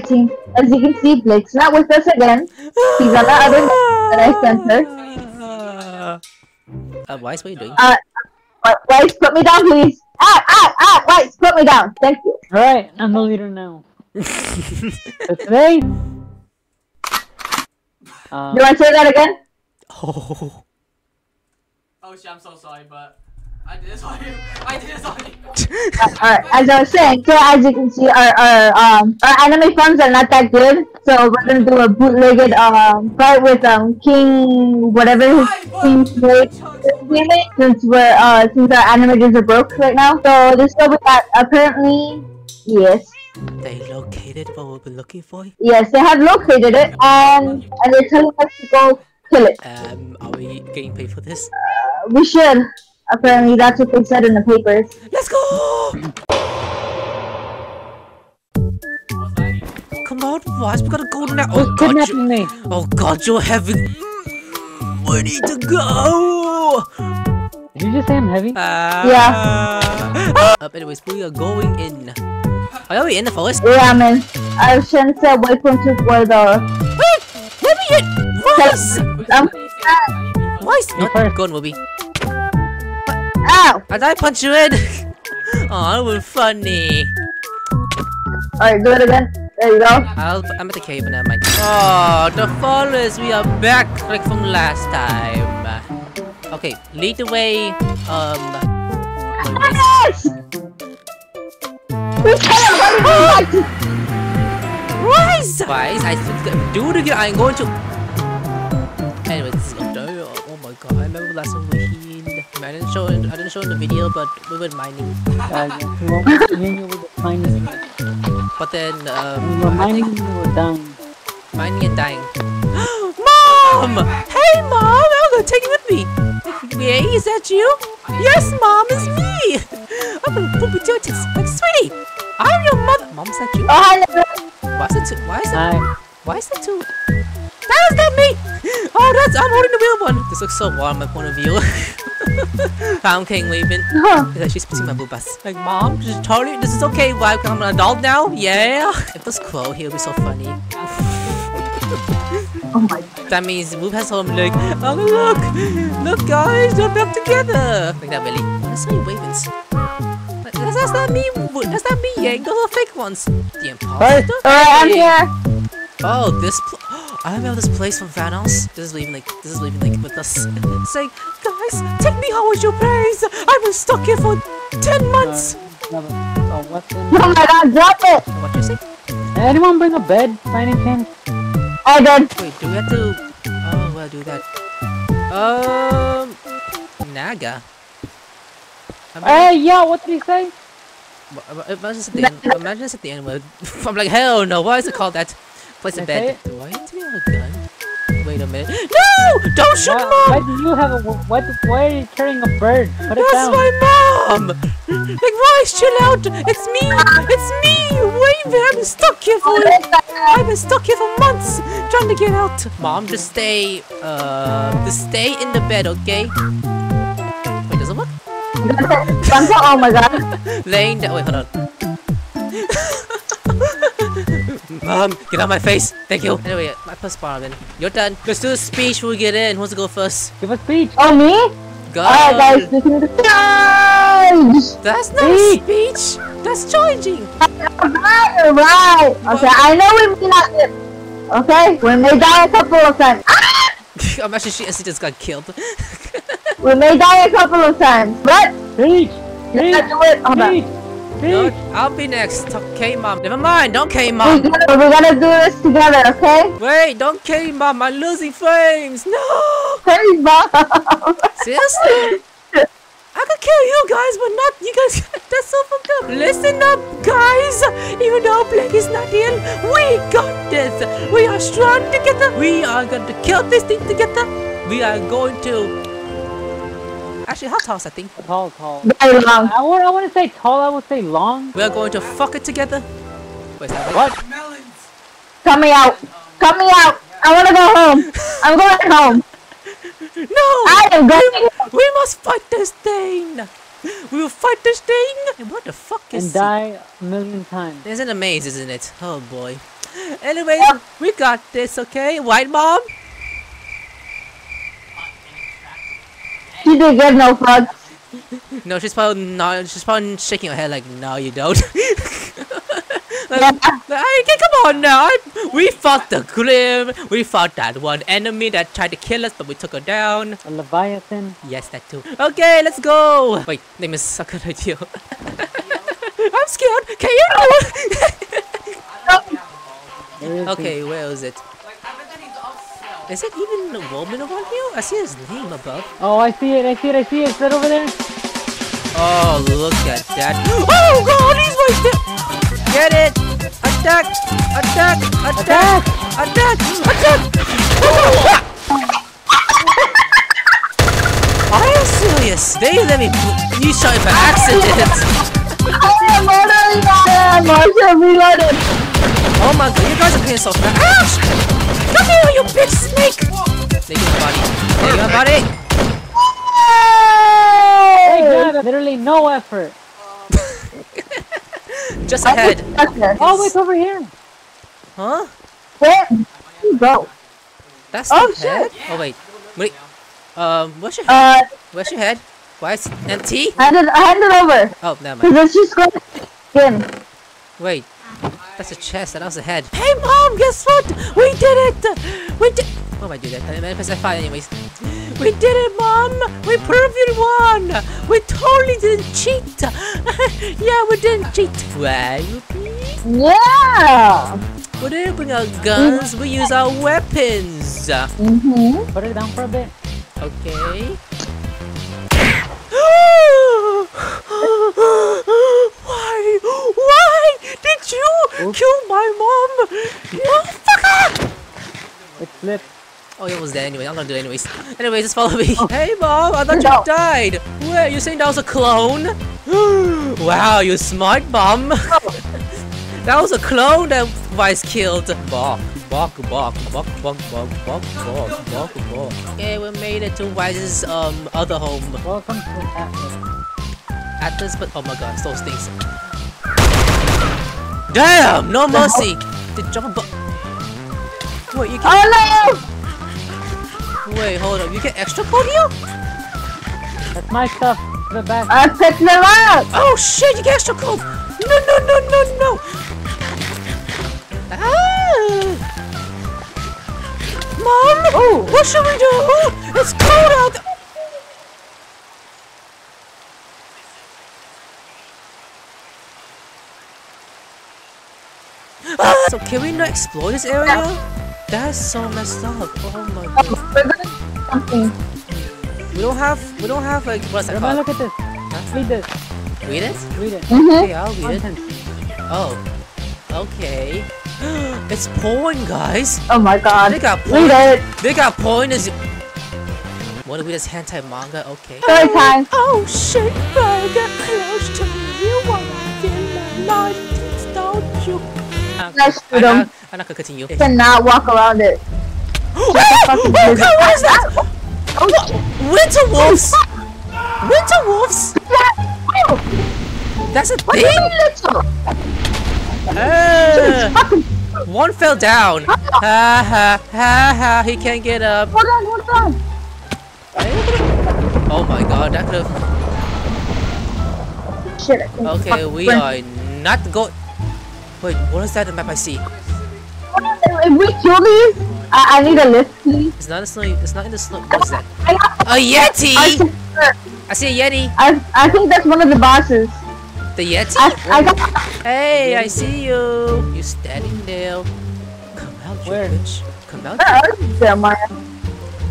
Alright team, as you can see, Blake's not with us again. He's on the other that I sent her. Uh, Weiss, what are you doing? Uh, Weiss, put me down please. Ah, ah, ah, Weiss, put me down. Thank you. Alright, I'm the leader now. so today... Um, You want to say that again? oh. Oh shit, I'm so sorry, but I did this on you. I did this on you. Alright, as I was saying, so as you can see, our, our, um, our anime funds are not that good, so we're gonna do a bootlegged, um, fight with, um, King, whatever his King Snake since we're, uh, since our animators are broke right now. So this will be that, apparently, yes, They located what we've been looking for. yes, they have located it, and, and they're telling us to go kill it. Um, are we getting paid for this? Uh, we should. Apparently, that's what they said in the papers. Let's go! Come on, Weiss, we gotta go now. who's Oh god, you, kidnapping me? oh god, you're heavy. We need to go. Did you just say I'm heavy? Uh, Yeah. Uh, anyways, we are going in. Are we in the forest? Yeah, man. I shouldn't say wait until where the. Wait! Let me in! Weiss! Um, Weiss! Not first. go on, Whoopi. Ow! Did I punch you in? oh, that was funny. Alright, do it again. There you go. I'll, I'm at the cave, but never mind. Oh, the forest! We are back like from last time. Okay, lead the way. Um. Yes! We can't run it back! Weiss! Weiss, I think do it again. I'm going to. Anyway, this up there. Oh my god, I remember last time we healed. I didn't show it. I didn't show in the video, but we were mining. Uh, we were me and you were the. But then, We um, were I mining think and we were dying. mining and dying. Mom! Hey, Mom! I'm gonna take you with me. Hey, is that you? Yes, Mom, it's me. I'm gonna poop with your tits. Like, sweetie, I'm your mother. Mom, is that you? Oh, hi, Nicholas. Why is it two? Why is it? Why is it two? That is not me! Oh, that's I'm holding the real one. This looks so warm my point of view. I'm King Weeping. Huh. Like she's putting my boobas. Like, mom, this is totally, this is okay. Why? I'm an adult now. Yeah. If this Qrow, he'll be so funny. Oh my That means Whoop has home like, oh look, look guys, we're back together. Like that really. That's how you Wavens. Like, That's, that's not me. That's not me, Yang. Those are fake ones. The imposter. Alright, I'm here. Oh, this. Pl- I remember this place from Vanos. This is leaving like this is leaving like with us. It's like, guys, take me home with your place. I've been stuck here for ten months. A weapon. Oh my god, drop it! What you say? Anyone bring a bed by any chance? I did. Wait, do we have to? Oh, well, do that. Um, Naga. I mean, Hey, yeah, what did he say? w- w- imagine at the end. Imagine it's at the end. Where I'm like, hell no. Why is it called that? Place a Can I bed. say Do I need to be on a gun? Wait a minute. No! Don't shoot Why, mom! why do you have a what? Why are you carrying a bird? Put it That's down. my mom! Like, Rice, chill out! It's me! It's me! Wave! I've been stuck here for I've been stuck here for months trying to get out. Mom, just stay, uh, just stay in the bed, okay? Wait, does it work? oh my god. Laying down. Wait, hold on. Mom, get out my face. Thank you. Anyway, my first Marvin. You're done. Let's do a speech when we get in. Who wants to go first? Give a speech. Oh, me? Go. Alright, guys, listen to the charge! That's not a speech. That's charging. Right, right. Okay, I know we may not live. Okay? We may die a couple of times. Ah! I'm actually she actually just got killed. We may die a couple of times. But, Speech. let's Speech. do it. Hold on. No, I'll be next. Okay, mom. Never mind. Don't K We're mom. gonna, we're gonna do this together, okay? Wait, don't K mom. I'm losing frames. No. Hey, Bob. Seriously? I could kill you guys, but not you guys. That's so fucked up. Listen up, guys. Even though Blake is not here, we got this. We are strong together. We are going to kill this thing together. We are going to. Actually, how tall is that thing? Tall, tall. Very long. I want. I want to say tall. I would say long. We are going to fuck it together. Wait, is that What? Melons. Coming out. Coming out. I wanna go home. I'm going home. No! I am going We must fight this thing! We will fight this thing! And what the fuck is And die a million times. There's an maze, isn't it? Oh boy. Anyways, we got this, okay? White mom? She didn't get no fucks. No, she's probably not. She's probably shaking her head like, no, you don't. like, Yeah. like, "Hey, come on now. I- We fought the Grimm. We fought that one enemy that tried to kill us, but we took her down. A Leviathan. Yes, that too. Okay, let's go. Wait, name is Sakuradio. I'm scared. Can you? Where is he? okay, where is it? Is it even a woman around here? I see his name above. Oh, I see it. I see it. I see it. It's right over there. Oh, look at that. Oh god, he's right there. Get it. Attack. Attack. Attack. Attack. Attack. Are you serious? They let me. You shot it by accident. I'm totally not Marshall reloaded. Oh my god, you guys are being so fast. Ouch! Come here, you big snake! Snake in the body. Snake in the body. Hey, Hey! God, literally no effort. Just ahead. Oh, it's over here. Huh? Where you go? That's Oh, the head? Oh wait. Wait. Um, where's your head? Uh, Where's your head? Why is empty? hand it, hand it over. Oh, never mind. Cause let's just go in. Wait. That's a chest, that was a head. Hey mom, guess what? We did it! We did Oh I do that. I mean, press F5 anyways. We did it, mom! We proved it won! We totally didn't cheat! yeah, we didn't cheat. Right, Whoopi? Yeah. We didn't bring our guns, we use our weapons. Mm-hmm. Put it down for a bit. Okay. Why? Why did you Oops. kill my mom? Motherfucker! It slipped. Oh, he was dead anyway. I'm gonna do it anyways. Anyways, just follow me. Hey, mom, I thought No. you died. Wait, you saying that was a clone? wow, you smart, mom. that was a clone that Weiss killed. Bark, bark, bark, bark, bark, bark, bark, bark, bark, bark. Okay, we made it to Weiss's um other home. Welcome to Atlas. Atlas, but oh my god, those things. Damn, no mercy. The jump a bu- Wait, you can Oh wait, hold up. You get extra code here? That's my stuff. To the back. no! I picked them up. Oh shit, you get extra code! No, no, no, no, no! Ah! Mom! What should we do? It's cold out there! Ah! So can we not explore this area? That's so messed up. Oh my god. We're gonna do something. We don't have we don't have like what's that Remember, called? look at this. Read this. Read it? Read it. Mm-hmm. Okay, I'll read it. Oh. Okay. it's porn, guys. Oh my god. They got porn. Read it. They got porn as. Want to read this hentai manga? Okay. Story time. Oh shit! Better get close to me. You wanna feel my nineties, you? Shoot I'm them. not, I'm not gonna continue. Cannot walk around it. Oh, is what is that? Oh. Winter wolves! Winter wolves! That's a what you thing? Uh, one fell down. Ha ha ha ha. He can't get up. hold on, hold on. Oh my god, that could have. Shit. Okay, we are not go. Wait, what is that in the map I see? If we kill these, I, I need a lift, please. It's not a snow. It's not in the snow. What is that? I, A yeti! I, see a yeti. I, I think that's one of the bosses. The yeti? I, I. Hey, I see you. You standing there. Come out, you Where? bitch. Come out. Where are you, Jeremiah?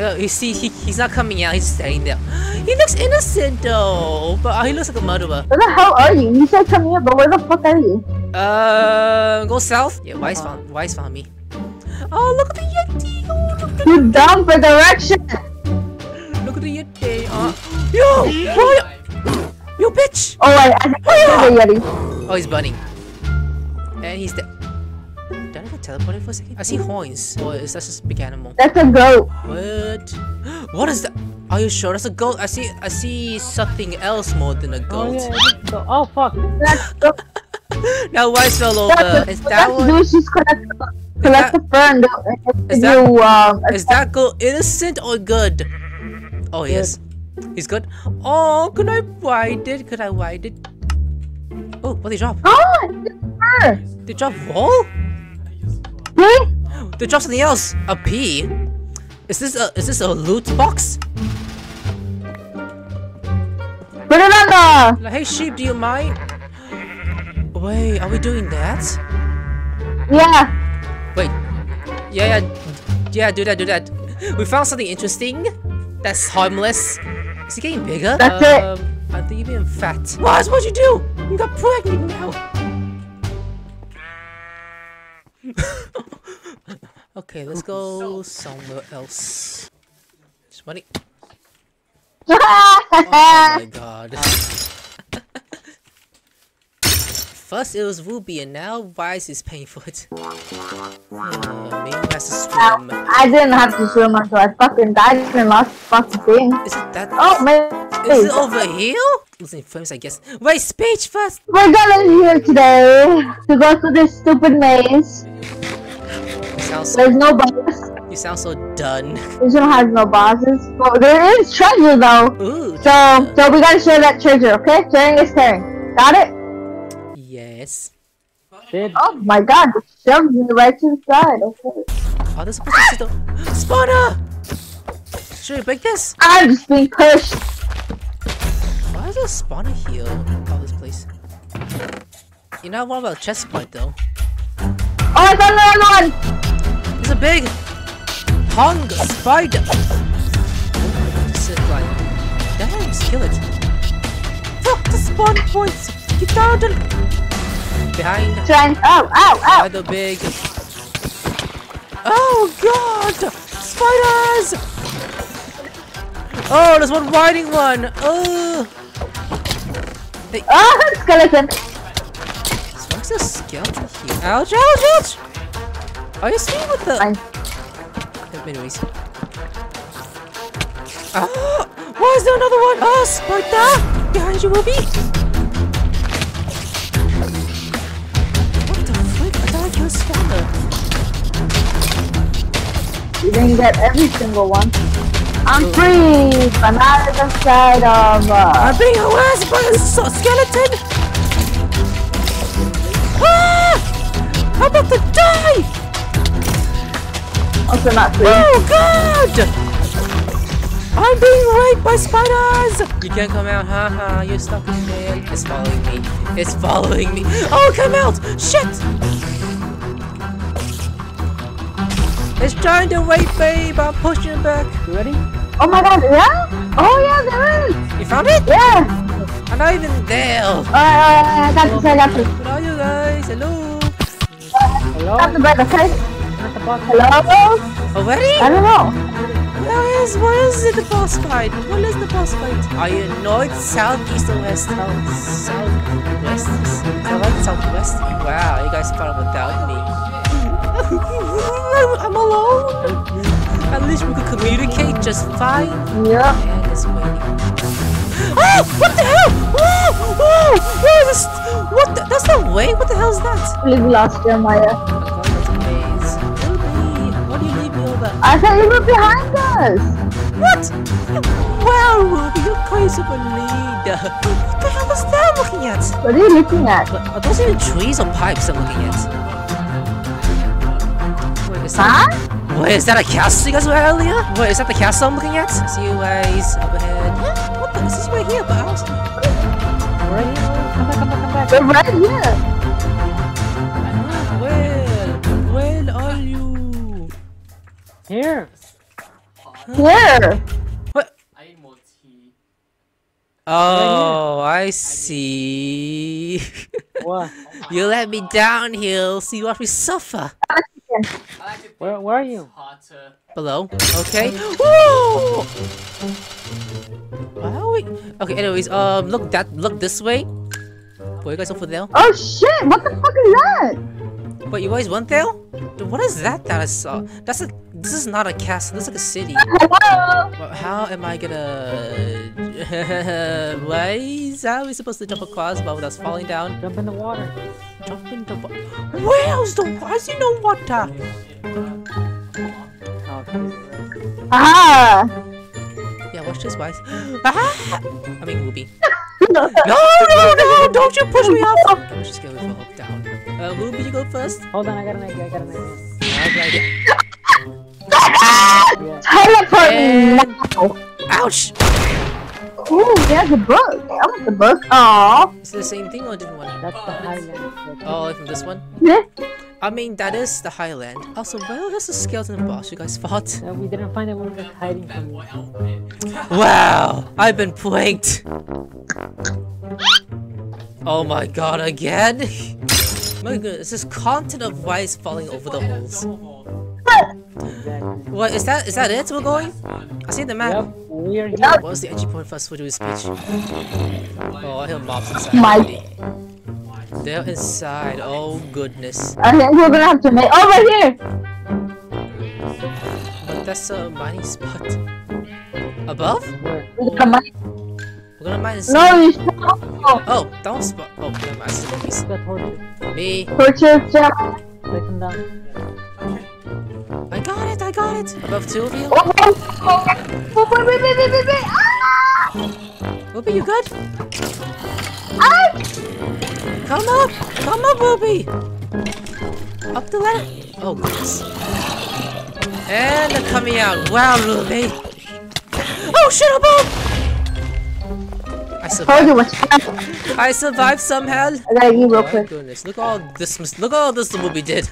Oh, you see, he, he's not coming out. He's standing there. He looks innocent though, but uh, he looks like a murderer. Where the hell are you? You said come here, but where the fuck are you? Uh, go south. Yeah, Weiss found. Weiss found me. Oh, look at the yeti. Oh, look at, You dumb for direction. look at the yeti. Uh, yo, yo, yo, bitch. Oh wait, I think I see the Yeti. Oh, he's bunning. And he's dead. Did I get teleported for a second? I see horns. Or is that just a big animal? That's a goat. What? What is that? Are you sure that's a goat? I see I see something else more than a Oh, goat. yeah. it is. So, oh, fuck. That's goat. now Weiss fell over. what Is what that you one? do is just collect, collect that- the fur and Is and that- you, um, Is that girl innocent or good? Oh yes, he's good. Oh, could I ride it? Could I ride it? Oh, what did they drop? Oh, it's fur! They drop wool? They drop something else. A pea. Is this a is this a loot box? Put it on the... Like, hey sheep, do you mind? Wait, are we doing that? Yeah. Wait. Yeah, yeah, yeah. Do that, do that. We found something interesting. That's harmless. Is he getting bigger? That's it. um, I think you're being fat. What? What'd you do? You got pregnant now. okay, let's go somewhere else. Just money. Oh my god. First it was Ruby and now Weiss is paying for it. Uh, maybe he has to swim. I didn't have to swim until I fucking died and lost fucking thing. Is it that? Oh, man. Is it over here? Losing frames, I guess. Wait, speech first! We're gonna here today to go through this stupid maze. You sound so, There's no boss. you sound so done. This one has no bosses. But there is treasure though. Ooh. So, so we gotta share that treasure, okay? Sharing is caring. Got it? Yes. Shit. Oh my god, the shelves in the right to the side. Okay. Oh, this supposed to sit down. Spawner! Should we break this? I'm just being pushed. Why is there a spawner here? Oh, this place. You know what about chest point though? Oh, I found another one. A big hung spider. Sit like, damn, just kill it. Fuck the spawn points. Get down to behind. Trying. Oh, ow, By the big. Oh god! Spiders! Oh, there's one riding one. Oh. Oh, skeleton. So what's a skeleton here? Ouch! Ouch! Ouch! Are you seeing what the? Fine. Anyways. Ah! Why is there another one? Oh, spider! Behind you, Ruby! What the frick? I thought I killed. You didn't get every single one. I'm free. I'm out of the side of. Uh, I'm being harassed by a so- skeleton! Ah! I'm about to die! Also not free. Oh god! I'm being raped by spiders! You can't come out, haha, you're stuck in there. It's following me. It's following me. Oh, come out! Shit! It's trying to rape me, but I'm pushing it back. You ready? Oh my god, yeah? Oh yeah, there is. You found it? Yeah. I'm not even there. Alright, alright, I got this, I got this. Where are you guys? Hello? Hello? Got the bed, okay? At the bottom. Hello? Oh, Already? I don't know. Where is, where is it the boss fight? What is the boss fight? Are you north, south, east, or west? South, southwest? South, southwest? Wow, you guys fought without me. I'm alone. At least we could communicate just fine. Yeah. And it's waiting. Oh! What the hell? Whoa! Whoa! Where is this? What the? That's not way. What the hell is that? I believe we lost I thought you were behind us. What? Well, Ruby, you're crazy for leader. What the hell was that looking at? What are you looking at? Are those even trees or pipes I'm looking at? Wait, is Huh? that, wait, is that a castle you guys were earlier? Wait, is that the castle I'm looking at? See you guys up ahead. What the? This is right here, but I was... Right here. Come back, come back, come back. We're right here. Here. Here. I need. Oh, I see. What? you let me down here, so you watch me suffer. I like to think Where, where are you? it's. Below. Okay. Whoa! Why are we? Okay. Anyways, um, look that. Look this way. Boy, you guys over there? Oh shit! What the fuck is that? Wait, you guys went there? What is that that I saw? That's a. This is not a castle. This is like a city. Hello. Well, how am I gonna? Why is how are we supposed to jump across but without falling down? Jump in the water. Jump in the water. Where's the why is there no water? Okay. Ah! Yeah, watch this, guys. Ah! I mean, Ruby. No, no, no! Don't you push me off! Let's just go with a hook down. Uh, Ruby, you go first. Hold on, I got an idea. I got an idea. Alright. Yeah. Teleport And- now! Ouch! Ooh, there's a book. I want the book. Aww. Is it the same thing or a different one? That's the highland. Oh, like from this one? Yeah. I mean, that is the Highland. Also, where is the skeleton boss you guys fought? Uh, we didn't find it. We were just hiding from you. Wow! I've been plagued! Oh my god, again? My goodness, this content of rice falling over the holes. What, is that, is that it? We're going? I see the map. Yep, we are here. What was the entry point for us to do his speech? Oh, I hear mobs inside My- They're inside, oh goodness. I think we're gonna have to make. Oh, over here! But that's a mining spot. Above? Where? We got money. We're gonna mine inside. No, you oh, Oh, that was spot. Oh, never mind. it's zombies. Got. Me. torches, Jeremiah. Place them down. I got it, I got it. Above two of you. Oh, oh, oh, oh, wait, wait, wait, wait, wait, wait. Ah! Ruby, you good? Ah! Come up! Come up, Ruby! Up the ladder. Oh, goodness. And they're coming out. Wow, Ruby. Oh, shit, above! I survived. I survived somehow. I gotta eat real quick. goodness, look all this mis- look all this the movie did.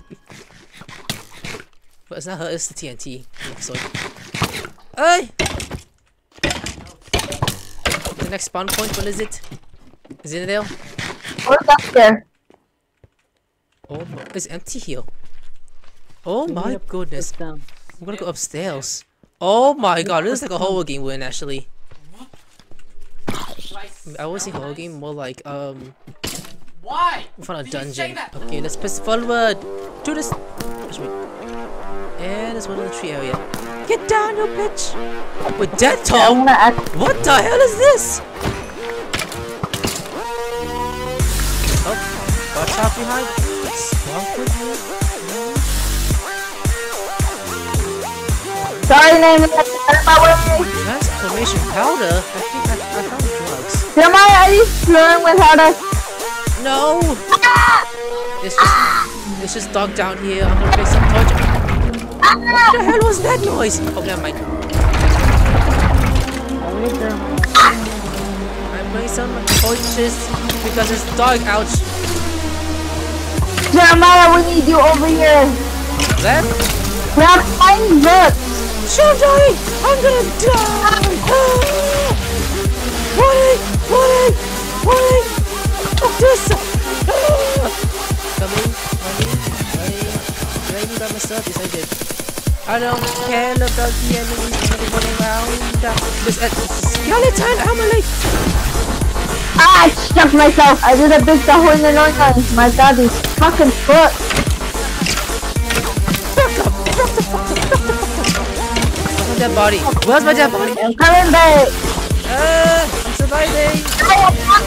but it's not her, it's the TNT episode. Hey! The next spawn point, what is it? Is it there? What's up there? Oh my, it's empty here. Oh We my goodness. this down. I'm gonna go upstairs. Oh my god, this is like a horror game win actually. I always say horror game more like um Why? in front of Did you say dungeon. that? Okay, let's press forward to this. Push me. And there's one in the tree area. Get down, you bitch! We're dead, Tom. What the hell is this? Oh, watch out behind. Swamp with you. Sorry, name is out of my way. Transformation powder. Drugs. Jeremiah, are you learn with how to? No. It's just, it's just dog down here. I'm gonna make some torture. What the hell was that noise? Oh, never mind. We need Jeremiah. I'm putting some torches because it's dog. Ouch. Jeremiah, we need you over here. That. We nine books. Shoot, Johnny! I'm gonna die! I don't care about the enemies running around. This uh, skeleton, Emily! Ah, I stuck myself. I did a big tahoe in the noise. My god, these fucking books. Where's my dead body? Where's my dead body? I'm coming back. Uh, I'm surviving!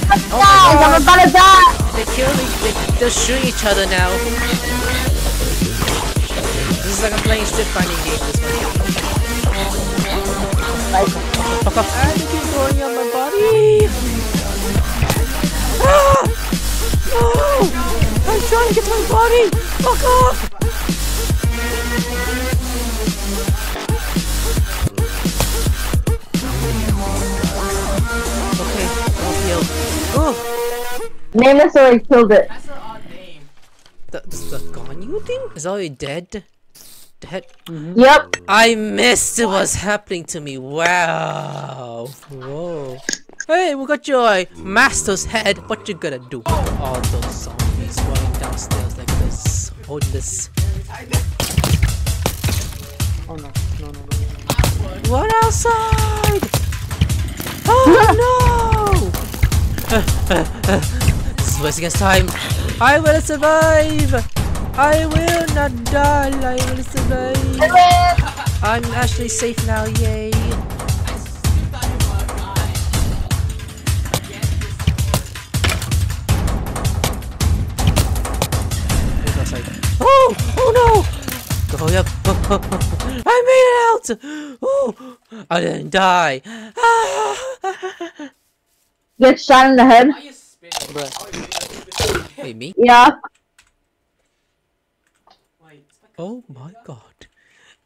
Guys, I'm about to die. They kill me. They, they're shooting each other now. Like I'm playing strip finding game. This one. Fuck off. They keep going on my body. Ah! No! I'm trying to get to my body. Fuck off. Okay, I'll heal. Oh, Nameless already killed it. That's an odd name. the, the Ganyu thing is already dead. Dead. Yep. I missed it was happening to me. Wow. Whoa. Hey, we got your master's head. What you gonna do? All those zombies running downstairs like this. Hold this. Oh no, no, no, no, no. Run outside! Oh no! this is wasting us time. I will survive! I will not die, I will survive. I'm actually safe now, yay. Oh! Oh no! Oh yep! I made it out! Oh! I didn't die! Get shot in the head. Wait, me? Yeah. Oh my god.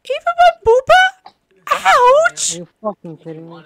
Even my booba? Ouch! Are you fucking kidding me?